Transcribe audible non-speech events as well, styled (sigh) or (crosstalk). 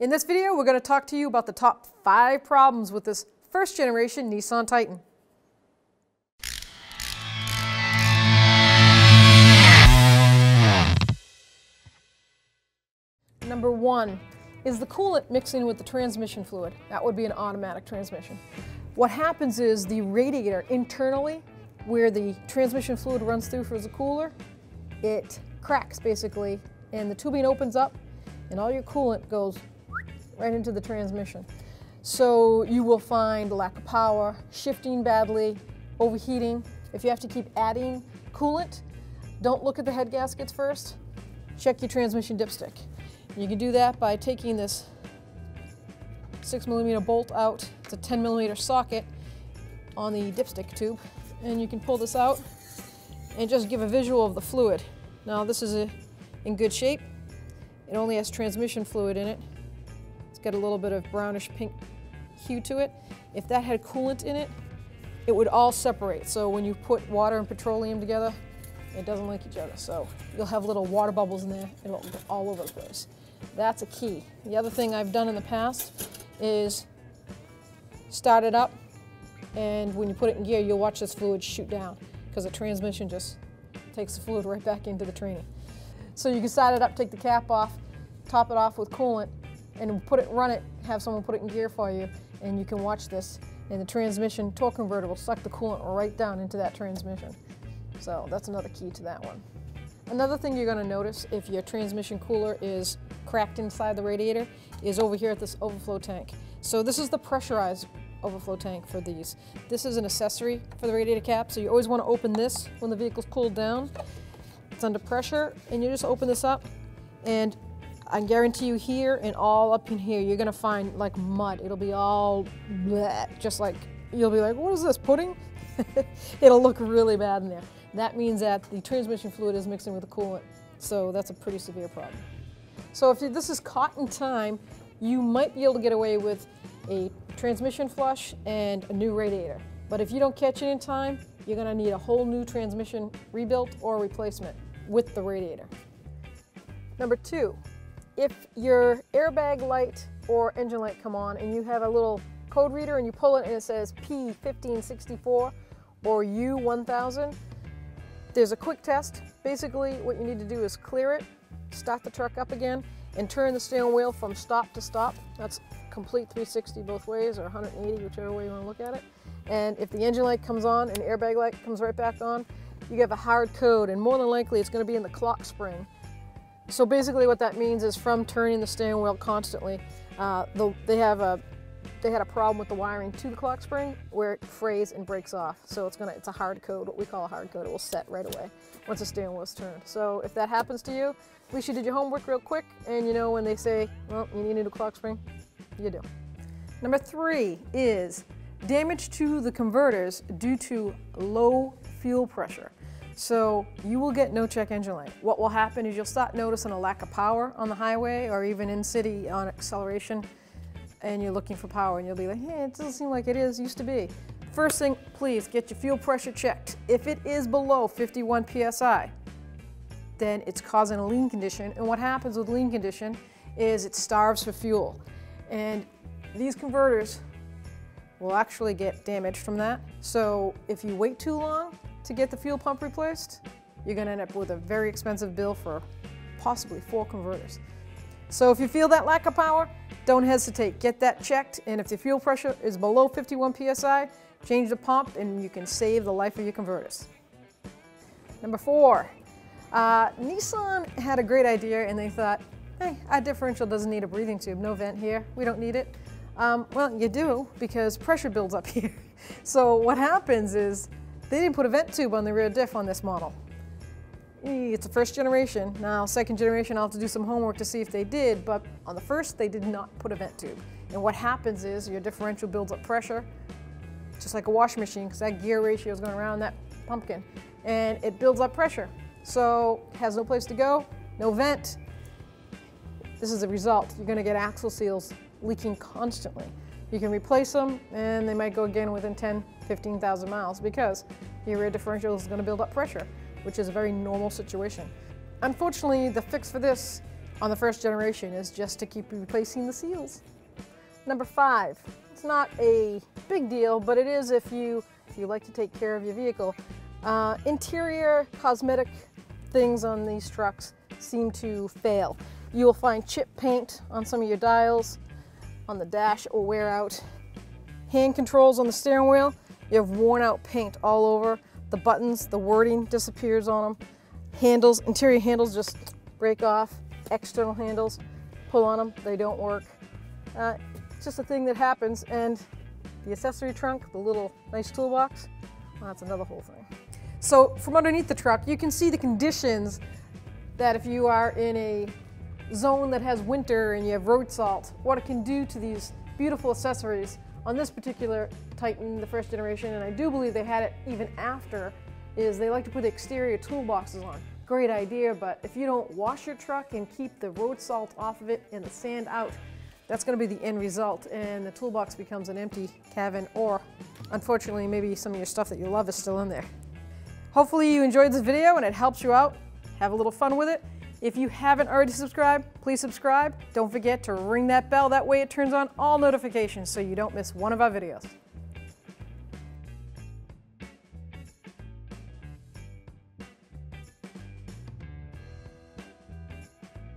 In this video, we're going to talk to you about the top five problems with this first generation Nissan Titan. Number one is the coolant mixing with the transmission fluid. That would be an automatic transmission. What happens is the radiator internally, where the transmission fluid runs through for the cooler, it cracks basically, and the tubing opens up, and all your coolant goes right into the transmission. So you will find lack of power, shifting badly, overheating. If you have to keep adding coolant, don't look at the head gaskets first. Check your transmission dipstick. You can do that by taking this six millimeter bolt out. It's a 10 millimeter socket on the dipstick tube. And you can pull this out and just give a visual of the fluid. Now this is a, in good shape. It only has transmission fluid in it. It's got a little bit of brownish pink hue to it. If that had coolant in it, it would all separate. So when you put water and petroleum together, it doesn't like each other. So you'll have little water bubbles in there. It'll go all over the place. That's a key. The other thing I've done in the past is start it up and when you put it in gear you'll watch this fluid shoot down because the transmission just takes the fluid right back into the training. So you can start it up, take the cap off, top it off with coolant and put it, run it, have someone put it in gear for you and you can watch this and the transmission torque converter will suck the coolant right down into that transmission. So that's another key to that one. Another thing you're going to notice if your transmission cooler is cracked inside the radiator is over here at this overflow tank. So this is the pressurized overflow tank for these. This is an accessory for the radiator cap, so you always want to open this when the vehicle's cooled down. It's under pressure, and you just open this up, and I guarantee you here and all up in here, you're gonna find like mud. It'll be all bleh, just like, you'll be like, what is this, pudding? (laughs) It'll look really bad in there. That means that the transmission fluid is mixing with the coolant, so that's a pretty severe problem. So if this is caught in time, you might be able to get away with a transmission flush and a new radiator. But if you don't catch it in time, you're gonna need a whole new transmission rebuilt or replacement with the radiator. Number two, if your airbag light or engine light come on and you have a little code reader and you pull it and it says P1564 or U1000, there's a quick test. Basically, what you need to do is clear it, start the truck up again, and turn the steering wheel from stop to stop. That's complete 360 both ways, or 180, whichever way you want to look at it. And if the engine light comes on and airbag light comes right back on, you have a hard code, and more than likely it's going to be in the clock spring. So basically what that means is from turning the steering wheel constantly, uh, the, they have a they had a problem with the wiring to the clock spring where it frays and breaks off. So it's gonna it's a hard code, what we call a hard code. It will set right away once the steering wheel is turned. So if that happens to you, at least you did your homework real quick and you know when they say, well, you need a new clock spring, you do. Number three is damage to the converters due to low fuel pressure. So you will get no check engine light. What will happen is you'll start noticing a lack of power on the highway or even in city on acceleration and you're looking for power and you'll be like, hey, it doesn't seem like it is, used to be. First thing, please get your fuel pressure checked. If it is below 51 PSI, then it's causing a lean condition. And what happens with lean condition is it starves for fuel. And these converters will actually get damaged from that. So if you wait too long to get the fuel pump replaced, you're gonna end up with a very expensive bill for possibly four converters. So if you feel that lack of power, don't hesitate, get that checked, and if the fuel pressure is below 51 PSI, change the pump and you can save the life of your converters. Number four, uh, Nissan had a great idea and they thought, hey, our differential doesn't need a breathing tube, no vent here, we don't need it. Um, well, you do because pressure builds up (laughs) here. so what happens is they didn't put a vent tube on the rear diff on this model. Eh, it's the first generation. Now, second generation, I'll have to do some homework to see if they did, but on the first, they did not put a vent tube. And what happens is your differential builds up pressure, just like a washing machine, because that gear ratio is going around that pumpkin, and it builds up pressure. So, it has no place to go, no vent. This is the result. You're going to get axle seals leaking constantly. You can replace them, and they might go again within 10, 15,000 miles because your rear differential is going to build up pressure which is a very normal situation. Unfortunately, the fix for this on the first generation is just to keep replacing the seals. Number five, it's not a big deal, but it is if you, if you like to take care of your vehicle. Uh, interior cosmetic things on these trucks seem to fail. You will find chip paint on some of your dials, on the dash will wear out. Hand controls on the steering wheel, you have worn out paint all over. The buttons, the wording disappears on them. Handles, interior handles just break off. External handles, pull on them, they don't work. Uh, it's just a thing that happens and the accessory trunk, the little nice toolbox, well, that's another whole thing. So from underneath the truck, you can see the conditions that if you are in a zone that has winter and you have road salt, what it can do to these beautiful accessories. On this particular Titan, the first generation, and I do believe they had it even after, is they like to put the exterior toolboxes on. Great idea, but if you don't wash your truck and keep the road salt off of it and the sand out, that's going to be the end result and the toolbox becomes an empty cabin or unfortunately maybe some of your stuff that you love is still in there. Hopefully you enjoyed this video and it helps you out. Have a little fun with it. If you haven't already subscribed, please subscribe. Don't forget to ring that bell. That way it turns on all notifications so you don't miss one of our videos.